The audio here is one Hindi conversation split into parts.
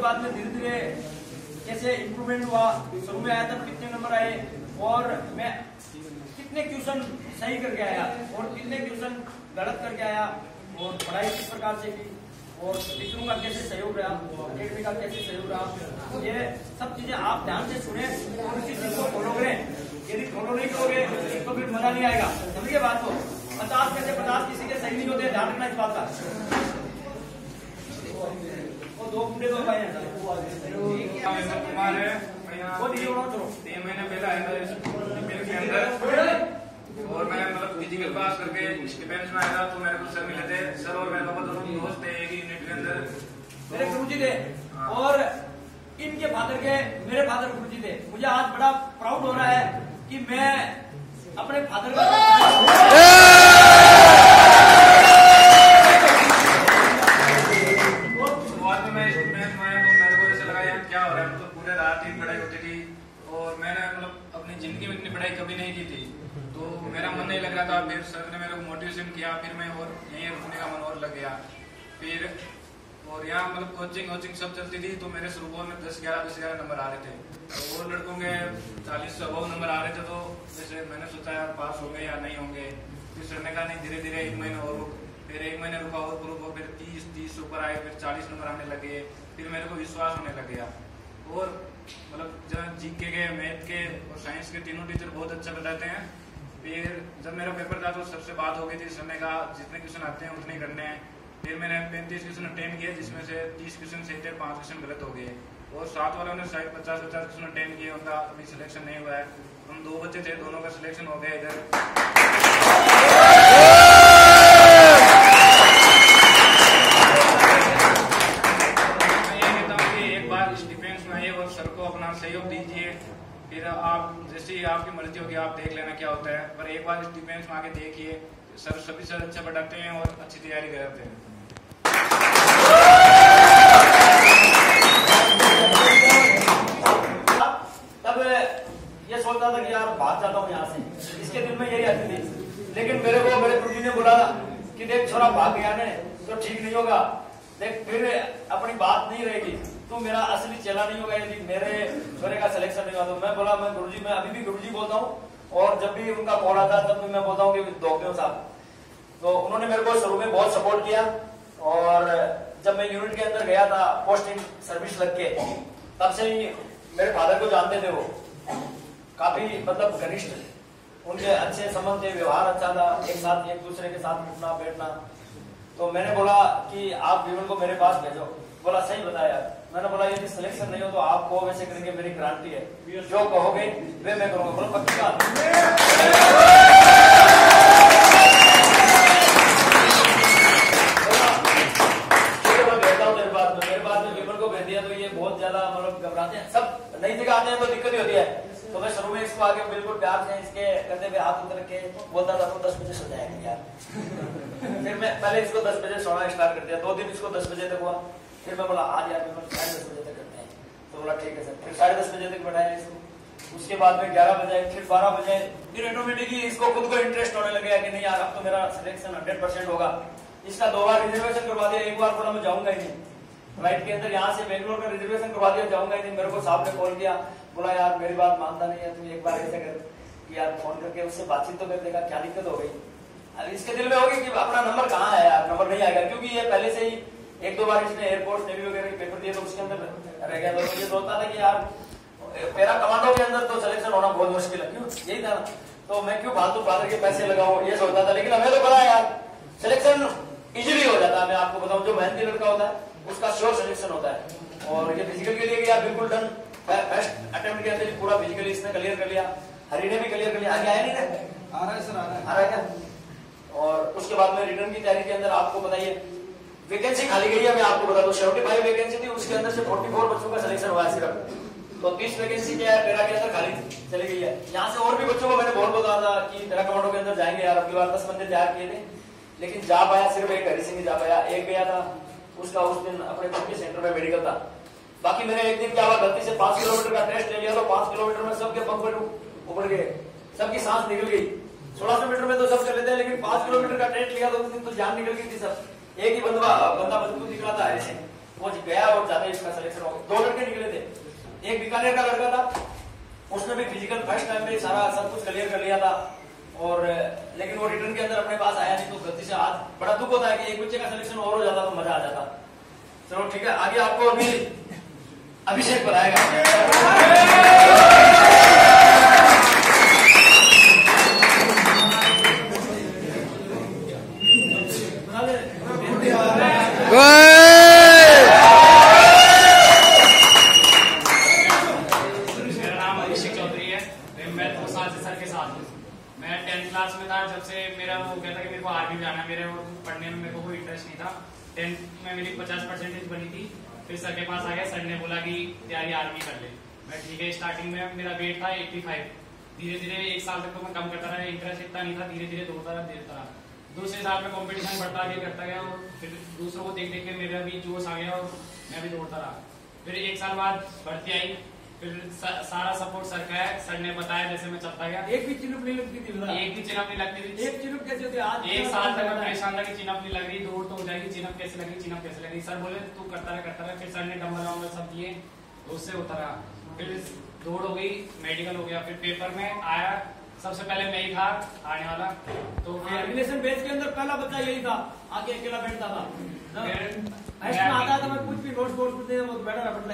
बाद में धीरे धीरे कैसे इम्प्रूवमेंट हुआ? शुरू में आया था कितने नंबर आए? और मैं कितने क्वेश्चन सही करके आया? और कितने क्वेश्चन गलत करके आया? और पढ़ाई किस प्रकार से की? और टीचरों का कैसे सहयोग रहा? अकेडमी का कैसे सहयोग रहा? ये सब चीज़ें आप ध्यान से सुने। और इसी चीज़ को फॉलो करें। यदि फॉलो नहीं करोगे तो फिर मज़ा नहीं आएगा। समझिए बात को? पचास कैसे पचास किसी के सही नहीं होते, ध्यान रखना इस बात का। वो दो मुंडे दो भाई हैं कुमार है वो दीजिए उड़ाओ चलो तीन महीने पहले आया था इस ईमेल के अंदर। और मैं मतलब फ़िज़िकल पास करके स्टिपेंड्स में आया था तो मेरे को सर मिले थे। सर और मेरे पापा दोनों दोस्त थे एक यूनिट के अंदर। मेरे गुरुजी थे। और इनके फादर के मेरे फादर गुरुजी थे। मुझे आज बड़ा प्राउड हो रहा है कि मैं अपने फादर का चलती थी तो मेरे सुबह में दस ग्यारह दस ग्यारह नंबर आ रहे थे। तो वो लड़कों के चालीस से अबव नंबर आ रहे थे तो जैसे मैंने सोचा, यार, पास होंगे या नहीं होंगे। फिर सर ने कहा, नहीं धीरे धीरे एक महीना और रुक। फिर एक महीने रुका, और ग्रुप फिर तीस तीस ऊपर आए, फिर चालीस नंबर आने लगे। फिर मेरे को विश्वास होने लग गया। और मतलब जब जी के, मैथ के और साइंस के तीनों टीचर बहुत अच्छा बताते हैं। फिर जब मेरा पेपर था तो सबसे बात हो गई थी, सर ने कहा, जितने क्वेश्चन आते हैं, उतने करने हैं। फिर मैंने पैंतीस क्वेश्चन अटेंड किए, जिसमें से तीस क्वेश्चन सही थे, पाँच क्वेश्चन गलत हो गए। और सात वालों ने शायद पचास पचास क्वेश्चन अटेंड किए, उनका अभी सिलेक्शन नहीं हुआ है। हम दो बच्चे थे, दोनों का सिलेक्शन हो गया इधर। फिर आप, जैसे आपकी मर्ज़ी होगी, आप देख लेना क्या होता है। पर एक बार इस डिफेंस में आके देखिए। सर सभी सर अच्छा पढ़ाते हैं और अच्छी तैयारी कराते हैं। यार भाग जाता हूँ यहाँ से। इसके दिल में यही आती थी लेकिन मेरे को, मेरे गुरु ने बोला कि देख, छोरा भाग गया ने तो ठीक नहीं होगा। देख, फिर अपनी बात नहीं रहेगी। तू मेरा असली चेला नहीं होगा, यदि मेरे छोरे का सिलेक्शन नहीं हुआ तो। मैं बोला, मैं गुरुजी, मैं अभी भी गुरुजी बोलता हूँ। और जब भी उनका कॉल आता, तब भी मैं बोलता हूँ कि दौड़ते साहब। तो उन्होंने मेरे को शुरू में बहुत सपोर्ट किया। और जब मैं यूनिट के अंदर गया था पोस्टिंग सर्विस लग के, तब से ही मेरे फादर को जानते थे वो। काफ़ी मतलब घनिष्ठ उनके अच्छे संबंध थे, व्यवहार अच्छा था, एक साथ, एक दूसरे के साथ उठना, बैठना। तो मैंने बोला कि आप विमल को मेरे पास भेजो। बोला, सही बताया। मैंने बोला, यदि सिलेक्शन नहीं हो तो आप कहो वैसे करेंगे मेरी गारंटी है। जो कहोगे, वे मैं करूँगा। बोला, पक्की बात दिया तो ये बहुत ज़्यादा मतलब घबराते हैं। सब नई जगह आते हैं तो दिक्कत ही होती है। तो मैं शुरू में इसको आगे बिल्कुल प्यार से इसके कंधे पे हाथ उतर के बोलता था तो दस बजे सो जाएगा यार। फिर मैं पहले इसको दस बजे सोना स्टार्ट कर दिया। दो दिन इसको दस बजे तक हुआ। फिर मैं बोला, आज यार विमल साढ़े दस बजे तक करते हैं। तो बोला, ठीक है सर। फिर साढ़े दस बजे तक बैठाया इसको। उसके बाद में ग्यारह बजे, फिर बारह बजे, फिर ऑटोमेटिकली इसको खुद को इंटरेस्ट होने लगे कि नहीं यार, अब तो मेरा सिलेक्शन हंड्रेड परसेंट होगा। इसका दो बार रिजर्वेशन करवा दिया, एक बार बोला, मैं जाऊँगा ही नहीं। फ़्लाइट के अंदर यहाँ से बेंगलोर का रिजर्वेशन करवा दिया, जाऊँगा मेरे को साहब ने कॉल किया। बोला, यार, मेरी बात मानता नहीं है तू एक बार ऐसा कर कि यार फ़ोन करके उससे बातचीत तो कर देगा, क्या दिक्कत हो गई? अब इसके दिल में होगी कि अपना नंबर कहाँ है यार? नंबर नहीं आएगा, क्योंकि ये पहले से ही एक दो बार इसने एयरपोर्ट नेवी वगैरह के पेपर दिए तो उसके अंदर रह गया। तो ये सोचता था कि यार, पैरा कमांडो के अंदर तो सिलेक्शन होना बहुत मुश्किल है, क्यों? यही था। तो मैं क्यों फालतू फादर के पैसे लगाऊँ? ये सोचता था, लेकिन हमें तो पता है यार सिलेक्शन इजीली हो जाता है। मैं आपको बताऊँ, जो मेहनती लड़का होता है उसका श्योर सिलेक्शन होता है। और ये फ़िज़िकल के लिए यार बिल्कुल डन बेस्ट अटेम्प्ट के अंदर पूरा फिजिकली इसने क्लियर कर लिया। हरी ने भी क्लियर कर लिया। आगे आया नहीं ना? आ रहा है सर आ रहा है। आ रहा है क्या? और उसके बाद में रिटर्न की तैयारी के अंदर आपको बताइए। वैकेंसी खाली गई है मैं आपको बता दूँ। सेवेंटी फाइव वैकेंसी थी उसके अंदर से फोर्टी फोर बच्चों का सिलेक्शन हुआ है सिर्फ़। तो तीस वैकेंसी क्या है? पेरा के अंदर खाली चली गई है। यहाँ से और भी बच्चों को मैंने बहुत बताया था कि पेरा कमांडो के अंदर जाएँगे यार। अगली बार दस बंदे तैयार किए थे। लेकिन जा पाया सिर्फ़ एक हरी सिंह जा पाया। एक गया था। उसका उस दिन अपने खुद के सेंटर में मेडिकल था। बाकी मैंने एक दिन क्या हुआ, गलती से पाँच किलोमीटर का टेस्ट ले लिया तो पाँच किलोमीटर में सबके पंख पर उबड़ गए। सबकी सांस निकल गई। सोलह सौ मीटर में तो सब कर लेते हैं लेकिन पाँच किलोमीटर का टेस्ट लिया तो उस दिन तो जान निकल गई थी सब। एक ही बंदा बंदा मज़बूत निकला था सिंह वो गया और ज़्यादा इसका सिलेक्शन हो दो लड़के निकले थे। एक बीकानेर का लड़का था, उसने भी फ़िज़िकल फ़र्स्ट टाइम में सारा सब कुछ क्लियर कर लिया था। और, लेकिन वो रिटर्न के अंदर अपने पास आया नहीं तो गलती से आज बड़ा दुख होता है कि एक बच्चे का सिलेक्शन और हो जाता तो मज़ा आ जाता। चलो, ठीक है, आगे आपको अभी अभिषेक बताएगा मेरी पचास परसेंटेज बनी थी, फिर सर के पास आ गया, सर ने बोला कि तैयारी आर्मी कर ले। मैं ठीक है स्टार्टिंग में मेरा वेट था एट्टी फाइव धीरे धीरे एक साल तक तो मैं कम करता रहा इंटरेस्ट इतना नहीं था धीरे धीरे दौड़ता रहा देता रहा। दूसरे साल में कॉम्पिटिशन बढ़ता गया करता गया और फिर दूसरों को देख देख के मेरा भी जोश आ गया और मैं भी दौड़ता रहा। फिर एक साल बाद भर्ती आई फिर सा- सारा सपोर्ट सर का है। सर ने बताया जैसे मैं चलता गया। एक भी चिनुक नहीं लगती थी एक भी चिनप नहीं लगती थी। एक चिनुक कैसे होती आज एक साल तक मैं परेशान था कि चिनप नहीं लग रही। दौड़ तो हो जाएगी चिनप कैसे लग रही चिनप कैसे लग रही। सर बोले तू करता रहा करता रहा। फिर सर ने डम्बल वम्बल सब दिए। उससे होता रहा। फिर दौड़ हो गई मेडिकल हो गया। फिर पेपर में आया। सबसे पहले मैं ही था आने वाला। तो फिर रिलेशन बेस के अंदर पहला बच्चा यही था। आगे अकेला बैठता था। ऐसा आता था मैं कुछ भी नोट्स वोट्स कुछ नहीं बैठा रहा पढ़ता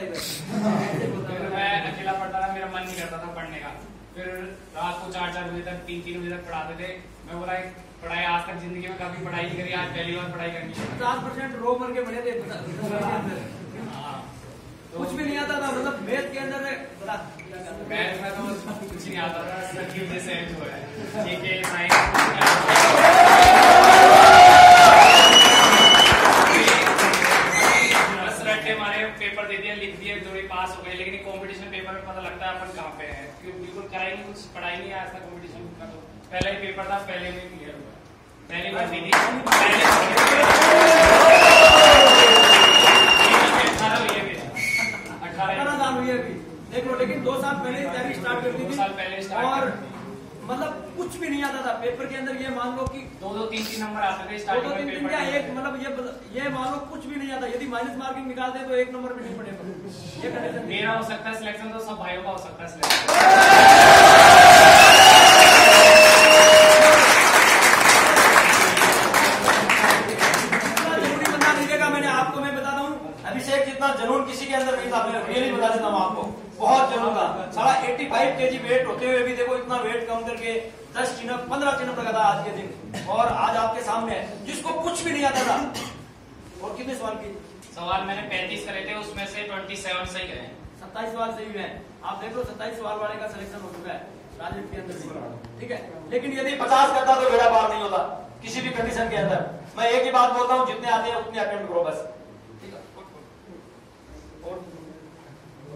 फिर मैं अकेला पढ़ता था मेरा मन नहीं करता था पढ़ने का। फिर रात को चार चार बजे तक तीन तीन बजे तक पढ़ाते थे। मैं बोला पढ़ाई आज तक ज़िंदगी में कभी पढ़ाई करी आज पहली बार पढ़ाई करनी पचास परसेंट रो मर के बने थे। हाँ। तो कुछ भी नहीं आता था मतलब मैथ के अंदर? मैथ में तो कुछ नहीं आता था जैसे है। ठीक है पहला ही पेपर था पहले में क्लियर हुआ। पहली बार दी पहले हुई है मेरी। अठारह अठारह। साल हुई है अभी देख लो लेकिन दो साल पहले तैयारी स्टार्ट कर दी थी पहले और मतलब कुछ भी नहीं आता था। पेपर के अंदर ये मान लो कि दो दो तीन तीन नंबर आते थे दो स्टार्टिंग दो तीन दिन क्या एक मतलब ये ये मान लो कुछ भी नहीं आता। यदि माइनस मार्किंग निकालते हैं तो एक नंबर भी नहीं पड़ेगा। मेरा हो सकता है सिलेक्शन तो सब भाइयों का हो सकता है सिलेक्शन जुनून था सारा 85 केजी वेट होते हुए भी देखो इतना वेट कम करके 10 चिन्ह 15 चिन्ह लगा था आज के दिन। और आज आपके सामने है जिसको कुछ भी नहीं आता था। और कितने सवाल की सवाल मैंने पैंतीस करे थे उसमें से ट्वेंटी सेवन सही गए सत्ताईस सवाल सही हुए आप देख लो सत्ताईस सवाल वाले का सिलेक्शन हो चुका है। राजनीति के अंदर ठीक है? लेकिन यदि 50 करता तो बेड़ा पार नहीं होता किसी भी कंडीशन के अंदर। मैं एक ही बात बोलता हूँ जितने आते हैं उतने अटेम्प्ट करो बस ठीक है और और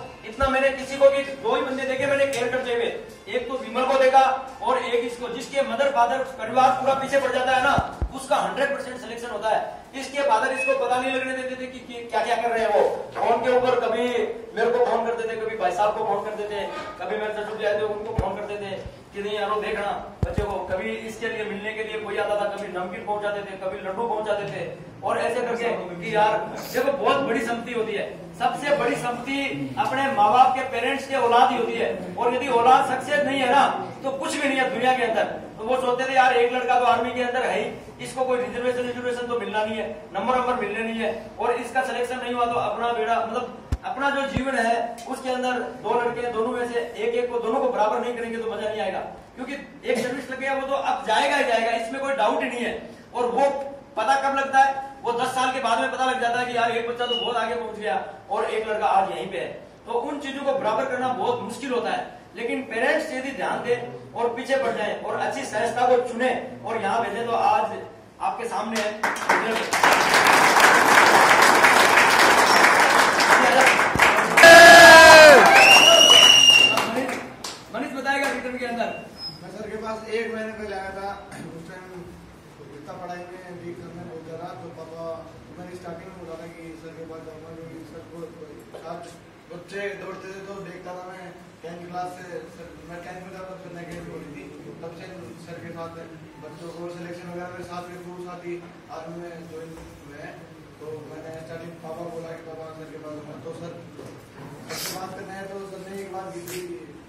इतना मैंने किसी को भी दो ही बंदे देखे मैंने केयर करते हुए। एक तो विमल को देखा और एक इसको जिसके मदर फादर परिवार पूरा पीछे पड़ जाता है ना उसका हंड्रेड परसेंट सिलेक्शन होता है। इसके फादर इसको पता नहीं लगने देते थे कि, क्या क्या कर रहे हैं वो। फ़ोन के ऊपर कभी मेरे को फ़ोन करते थे कभी भाई साहब को फ़ोन करते थे कभी मेरे ससुर उनको फ़ोन करते थे। कि नहीं यारो देखना। बच्चे को कभी इसके लिए, मिलने के लिए कोई आता था, कभी नमकीन पहुंचाते थे, कभी लड्डू पहुंचाते थे। और ऐसे करके कि यार देखो बहुत बड़ी संपत्ति होती है, सबसे बड़ी संपत्ति अपने माँ बाप के पेरेंट्स के औलाद ही होती है। और यदि औलाद सक्सेस नहीं है ना तो कुछ भी नहीं है दुनिया के अंदर। तो वो सोचते थे, यार, एक लड़का तो आर्मी के अंदर है ही। इसको कोई रिजर्वेशन रिजर्वेशन तो मिलना नहीं है। नंबर नंबर मिलने नहीं है। और इसका सिलेक्शन नहीं हुआ तो अपना बेड़ा मतलब अपना जो जीवन है, उसके अंदर दो लड़के दोनों में से एक एक को दोनों को बराबर नहीं करेंगे तो मज़ा नहीं आएगा। क्योंकि एक सर्विस लग गया, वो तो अब जाएगा ही जाएगा, इसमें कोई डाउट ही नहीं है। और वो पता कब लगता है? वो दस साल के बाद में पता लग जाता है कि यार, एक बच्चा तो बहुत आगे पहुँच गया और एक लड़का आज यहीं पे है। तो उन चीज़ों को बराबर करना बहुत मुश्किल होता है। लेकिन पेरेंट्स यदि ध्यान दे और पीछे बढ़ जाए और अच्छी सहजता को चुने। और यहाँ भेजे तो आज आपके सामने मनीष रिटर्न के अंदर। मैं सर के पास एक महीने पहले आया था। उस टाइम इतना पढ़ाई में वीक करने बहुत ज़्यादा तो पापा मैंने स्टार्टिंग में बोला था कि सर के पास जाऊँगा, क्योंकि सर को आज बच्चे दौड़ते थे तो देखता था मैं टेंथ क्लास से। सर, मैं टेंथ में था तब मैं गेम बोली थी। तब से सर के साथ बच्चों को सिलेक्शन वगैरह में साथ में टूर साथ ही आर्मी में ज्वाइन हुए हैं। तो मैंने स्टार्टिंग पापा बोला कि पापा सर के पास तो सर बात करना है तो सर ने एक बात की थी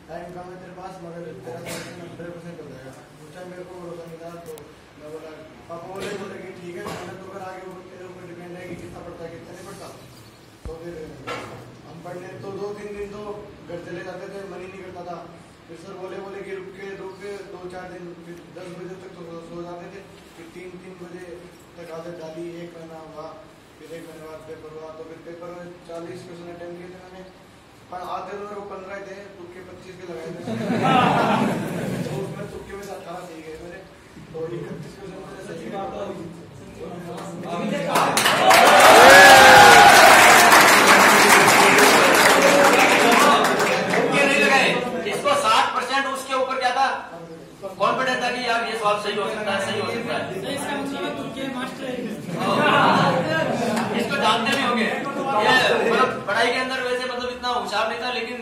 टाइम कम है तेरे पास, मगर हंड्रेड परसेंट हो जाएगा। टाइम मेरे को भरोसा नहीं था तो मैं बोला, पापा बोले बोले कि ठीक है मेहनत तो कर आगे तेरे ऊपर डिपेंड है कि कितना पड़ता है, कितना नहीं पड़ता। तो फिर हम पढ़ने तो दो, तीन दिन तो घर चले जाते थे, मन ही नहीं करता था। फिर सर बोले बोले कि रुक के रुक के, दो, चार दिन, फिर दस बजे तक तो सो जाते थे। फिर तीन तीन बजे तक आदत डाली, एक महीना हुआ, फिर एक महीने बाद पेपर हुआ तो फिर पेपर में चालीस क्वेश्चन अटेम्प्ट किए थे मैंने। पर आते तो मेरे को पंद्रह थे तुक्के पच्चीस के लगाए थे। तो उसमें तुक्के में अठारह सही गए मेरे। तो इकतीस क्वेश्चन मैंने सही गए। ये नहीं लगाए। इसको साठ परसेंट उसके ऊपर क्या था? कि यार ये सवाल सही हो सकता है सही हो सकता है। तो इसका मतलब तुर्की मास्टर है। इसको जानते भी होंगे। ये मतलब पढ़ाई के अंदर वैसे इतना होशियार नहीं था लेकिन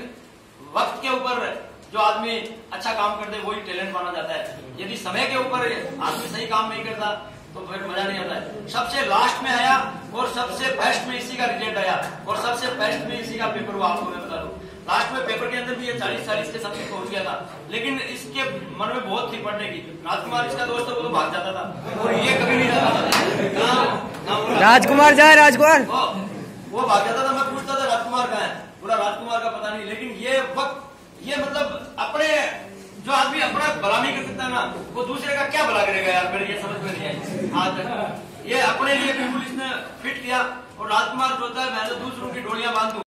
वक्त के ऊपर जो आदमी अच्छा काम कर दे वही टैलेंट माना जाता है। यदि समय के ऊपर आदमी सही काम नहीं करता तो फिर मज़ा नहीं आता है। सबसे लास्ट में आया और सबसे बेस्ट में इसी का रिज़ल्ट आया और सबसे बेस्ट में इसी का पेपर हुआ आपको मैं बता दूँ। लास्ट में पेपर के अंदर भी ये चालीस चालीस के सबसे पहुँच गया था। लेकिन इसके मन में बहुत थी पढ़ने की। राजकुमार इसका दोस्त वो तो भाग जाता था। और ये कभी नहीं जाता था। राजकुमार। जाए राजकुमार। वो भाग जाता था मैं पूछता था राजकुमार कहाँ है पूरा राजकुमार का पता नहीं लेकिन ये वक्त, ये मतलब अपने, जो आदमी अपना भला नहीं कर सकता ना, वो दूसरे का क्या भला करेगा यार? मेरे ये समझ में नहीं आई। आज ये अपने लिए पुलिस ने फिट किया और राजकुमार जो होता है, मैं तो दूसरों की डोलियाँ बाँध।